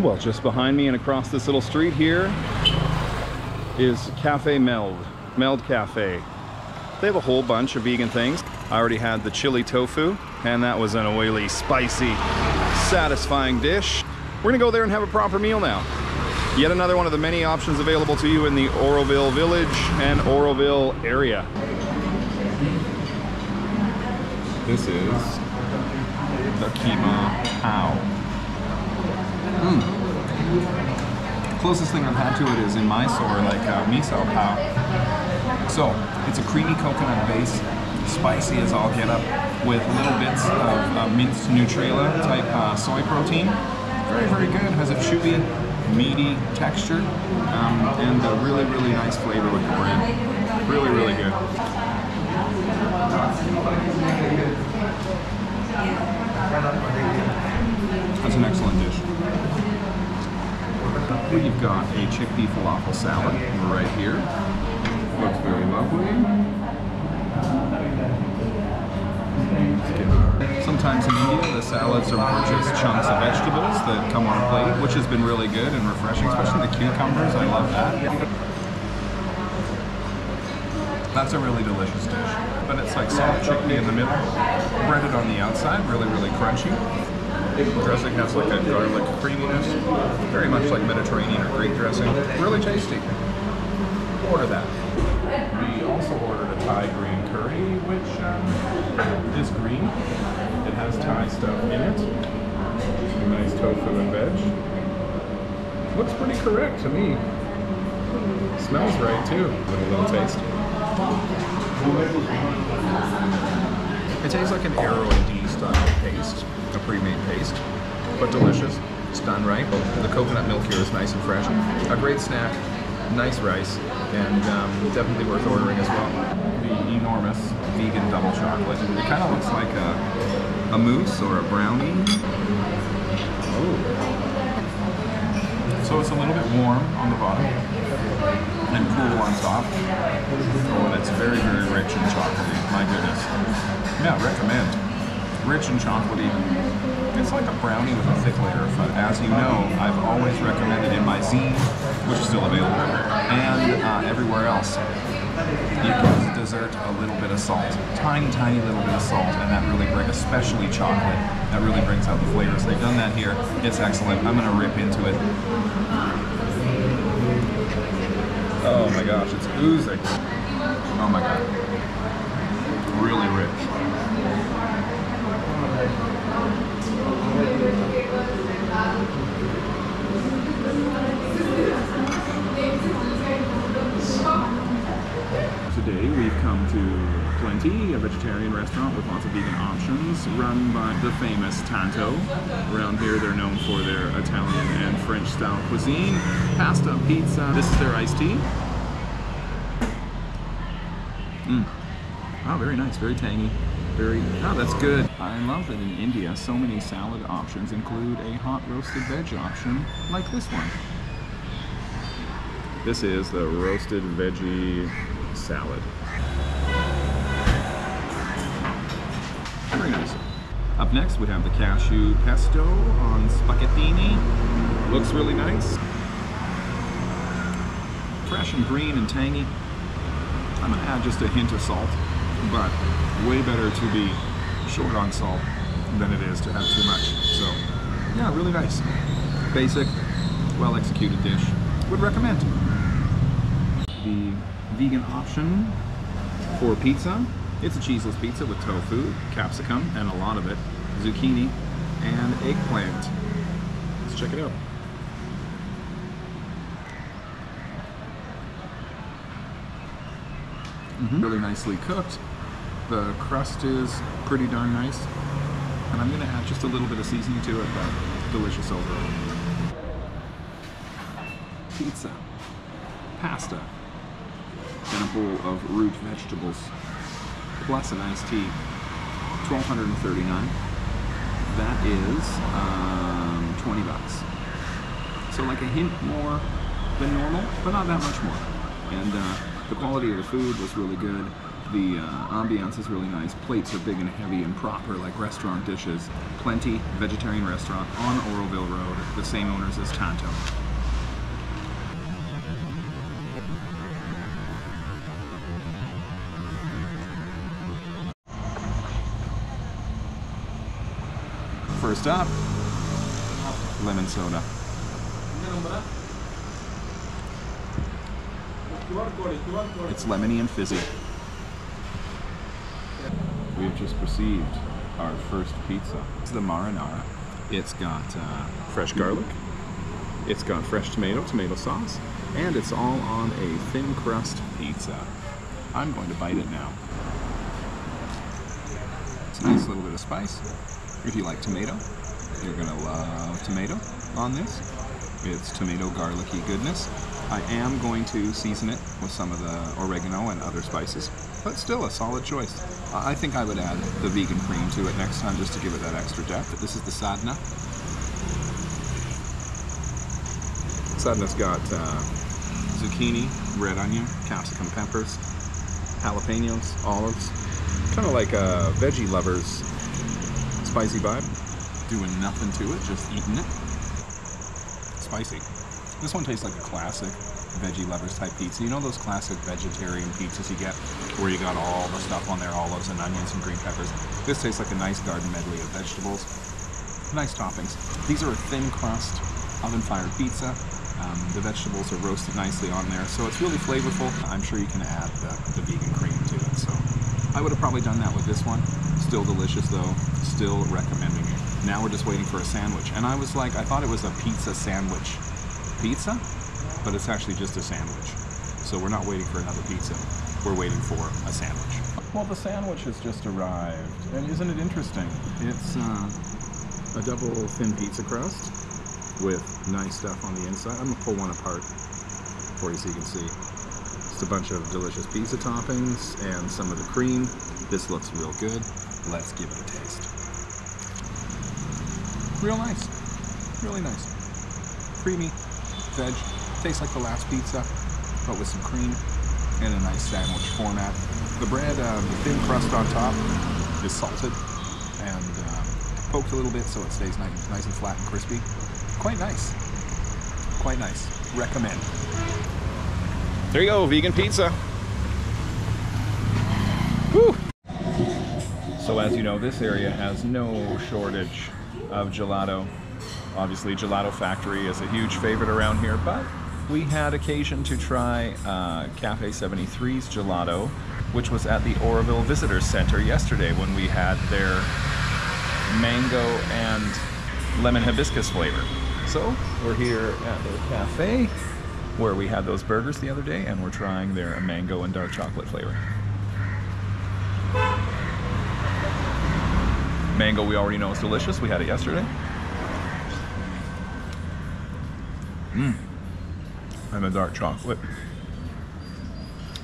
Well, just behind me and across this little street here is Cafe Meld, Meld Cafe. They have a whole bunch of vegan things. I already had the chili tofu, and that was an oily, spicy, satisfying dish. We're gonna go there and have a proper meal now. Yet another one of the many options available to you in the Auroville Village and Auroville area. This is the Kima Pao. Mm. Closest thing I've had to it is in Mysore, like uh, miso pao. So it's a creamy coconut base, spicy as all get up, with little bits of uh, minced Nutrela type uh, soy protein. Very, very good. Has a chewy, meaty texture, um, and a really, really nice flavor with the bread. Really, really good. That's an excellent dish. We've got a chickpea falafel salad right here. Looks very lovely. Sometimes in India, the salads are just chunks of vegetables that come on a plate, which has been really good and refreshing, especially the cucumbers. I love that. That's a really delicious dish. But it's like soft chickpea in the middle, breaded on the outside, really, really crunchy. Dressing has like a garlic creaminess, very much like Mediterranean or Greek dressing. Really tasty. Order that. We also ordered a Thai green curry, which um, is green. It has Thai stuff in it. Some nice tofu and veg. Looks pretty correct to me. Smells right too. A little taste. It tastes like an Aero D style paste, a pre-made paste, but delicious. It's done right. The coconut milk here is nice and fresh. A great snack, nice rice, and um, definitely worth ordering as well. The enormous vegan double chocolate. It kind of looks like a, a mousse or a brownie. Oh. So it's a little bit warm on the bottom and cool on top. Oh, it's very, very rich and chocolatey. My goodness. Yeah, recommend. Rich and chocolatey. It's like a brownie with a thick layer of fudge. As you know, I've always recommended in my zine, which is still available, and uh, everywhere else. You give the dessert a little bit of salt, tiny, tiny little bit of salt, and that really brings, especially chocolate, that really brings out the flavors. They've done that here. It's excellent. I'm gonna rip into it. Oh my gosh, it's oozing. Oh my god. Really rich. Today we've come to Plenty, a vegetarian restaurant with lots of vegan run by the famous Tanto. Around here they're known for their Italian and French style cuisine, pasta, pizza. This is their iced tea. Mm. Oh, very nice, very tangy. Very, oh, that's good. I love that in India, so many salad options include a hot roasted veg option like this one. This is the roasted veggie salad. Next, we have the cashew pesto on spaghettini. Looks really nice. Fresh and green and tangy. I'm gonna add just a hint of salt, but way better to be short on salt than it is to have too much. So, yeah, really nice. Basic, well executed dish. Would recommend. The vegan option for pizza. It's a cheeseless pizza with tofu, capsicum, and a lot of it, zucchini, and eggplant. Let's check it out. Mm-hmm. Really nicely cooked. The crust is pretty darn nice. And I'm gonna add just a little bit of seasoning to it, but delicious overall. Pizza, pasta, and a bowl of root vegetables, plus an iced tea. 1239 That is um, 20 bucks. So like a hint more than normal, but not that much more. And uh, the quality of the food was really good. The uh, ambiance is really nice. Plates are big and heavy and proper, like restaurant dishes. Plenty vegetarian restaurant on Auroville Road, the same owners as Tanto. First up, lemon soda. It's lemony and fizzy. We've just received our first pizza. It's the marinara. It's got uh, fresh garlic, it's got fresh tomato, tomato sauce, and it's all on a thin crust pizza. I'm going to bite it now. It's a nice little bit of spice. If you like tomato, you're gonna love tomato on this. It's tomato garlicky goodness. I am going to season it with some of the oregano and other spices, but still a solid choice. I think I would add the vegan cream to it next time just to give it that extra depth. But this is the sadhana. Sadhana's got uh, zucchini, red onion, capsicum peppers, jalapenos, olives. Kind of like a veggie lover's spicy vibe. Doing nothing to it, just eating it. Spicy. This one tastes like a classic veggie lovers type pizza. You know those classic vegetarian pizzas you get where you got all the stuff on there, olives and onions and green peppers. This tastes like a nice garden medley of vegetables. Nice toppings. These are a thin crust, oven fired pizza. Um, the vegetables are roasted nicely on there, so it's really flavorful. I'm sure you can add the, the vegan cream to it. So I would have probably done that with this one. Still delicious though, still recommending it. Now we're just waiting for a sandwich. And I was like, I thought it was a pizza sandwich pizza, but it's actually just a sandwich. So we're not waiting for another pizza. We're waiting for a sandwich. Well, the sandwich has just arrived. And isn't it interesting? It's uh, a double thin pizza crust with nice stuff on the inside. I'm gonna pull one apart for you so you can see. Just a bunch of delicious pizza toppings and some of the cream. This looks real good. Let's give it a taste. Real nice. Really nice. Creamy, veg. Tastes like the last pizza, but with some cream and a nice sandwich format. The bread, uh, the thin crust on top is salted and uh, poked a little bit so it stays nice, nice and flat and crispy. Quite nice. Quite nice. Recommend. There you go, vegan pizza. So as you know, this area has no shortage of gelato. Obviously, Gelato Factory is a huge favorite around here, but we had occasion to try uh, Cafe 73's gelato, which was at the Auroville Visitor Center yesterday when we had their mango and lemon hibiscus flavor. So we're here at their cafe where we had those burgers the other day and we're trying their mango and dark chocolate flavor. Mango we already know is delicious. We had it yesterday. Mmm. And the dark chocolate.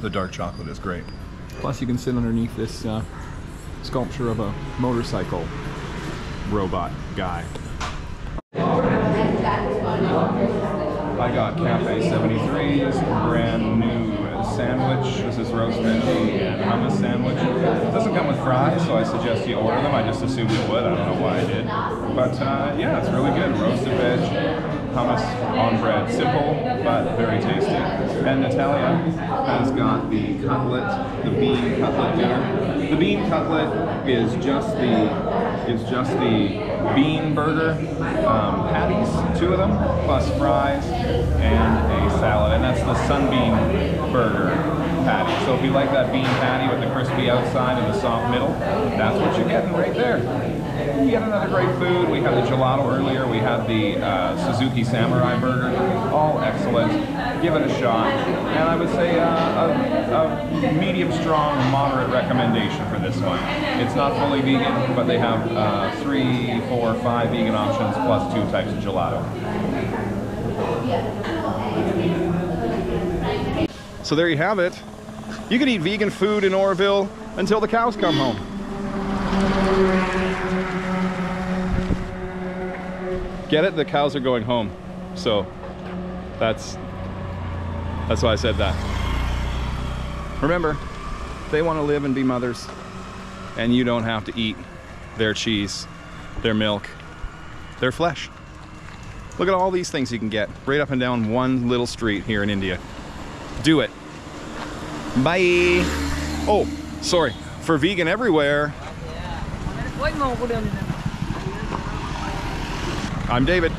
The dark chocolate is great. Plus you can sit underneath this uh, sculpture of a motorcycle robot guy. I got Cafe 73's brand new sandwich. This is roast veggie and hummus sandwich. It doesn't come with fries, so I suggest you order them. I just assumed it would. I don't know why I did. But uh, yeah, it's really good. Roasted veg, hummus on bread. Simple, but very tasty. And Natalia has got the cutlet, the bean cutlet dinner. The bean cutlet is just the is just the bean burger um, patties, two of them, plus fries and a salad. And that's the sunbeam burger patty. So if you like that bean patty with the crispy outside and the soft middle, that's what you're getting right there. We had another great food. We had the gelato earlier. We had the uh, Suzuki Samurai Burger. All excellent. Give it a shot. And I would say uh, a, a, medium strong, moderate recommendation for this one. It's not fully vegan, but they have uh, three, four, five vegan options plus two types of gelato. So there you have it. You can eat vegan food in Auroville until the cows come home. Get it? The cows are going home. So that's that's why I said that. Remember, They want to live and be mothers. And you don't have to eat their cheese, their milk, their flesh. Look at all these things you can get right up and down one little street here in India. Do it. Bye. Oh, sorry. For vegan everywhere, I'm David.